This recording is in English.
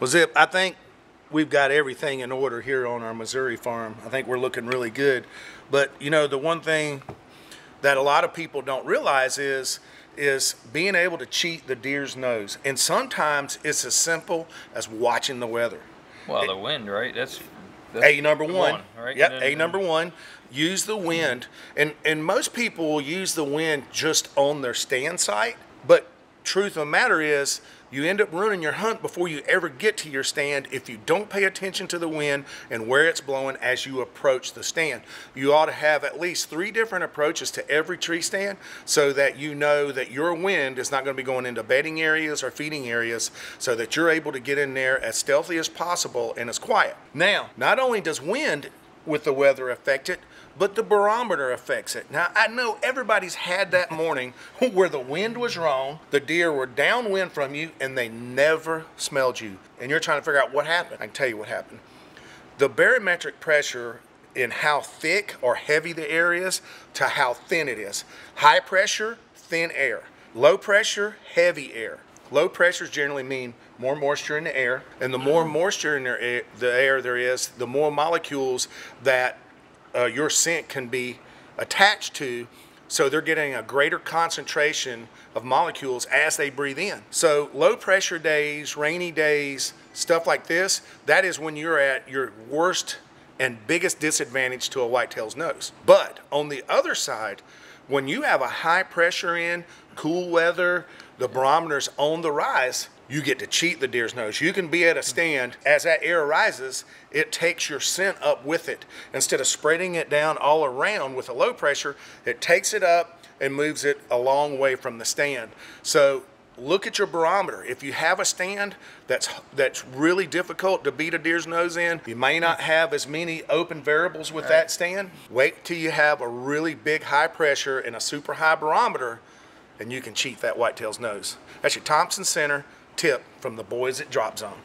Well, Zip, I think we've got everything in order here on our Missouri farm. I think we're looking really good. But, you know, the one thing that a lot of people don't realize is is being able to cheat the deer's nose. And sometimes it's as simple as watching the weather. Well, the wind, right? That's, that's A number one. one, right? Yep, And A number one. Use the wind. And and most people will use the wind just on their stand site. But truth of the matter is you end up ruining your hunt before you ever get to your stand if you don't pay attention to the wind and where it's blowing as you approach the stand. You ought to have at least three different approaches to every tree stand so that you know that your wind is not going to be going into bedding areas or feeding areas so that you're able to get in there as stealthy as possible and as quiet. Now, not only does wind with the weather affect it, but the barometer affects it. Now, I know everybody's had that morning where the wind was wrong, the deer were downwind from you, and they never smelled you. And you're trying to figure out what happened. I can tell you what happened. The barometric pressure in how thick or heavy the air is to how thin it is. High pressure, thin air. Low pressure, heavy air. Low pressures generally mean more moisture in the air, and the more mm. moisture in the air, the air there is, the more molecules that uh, your scent can be attached to. So they're getting a greater concentration of molecules as they breathe in. So low pressure days, rainy days, stuff like this, that is when you're at your worst and biggest disadvantage to a whitetail's nose. But on the other side, when you have a high pressure in, cool weather, the barometer's on the rise, you get to cheat the deer's nose. You can be at a stand as that air rises, it takes your scent up with it. Instead of spreading it down all around with a low pressure, it takes it up and moves it a long way from the stand. So look at your barometer. If you have a stand that's that's really difficult to beat a deer's nose in, you may not have as many open variables with that stand. Wait till you have a really big high pressure and a super high barometer, and you can cheat that whitetail's nose. That's your Thompson Center tip from the boys at Drop Zone.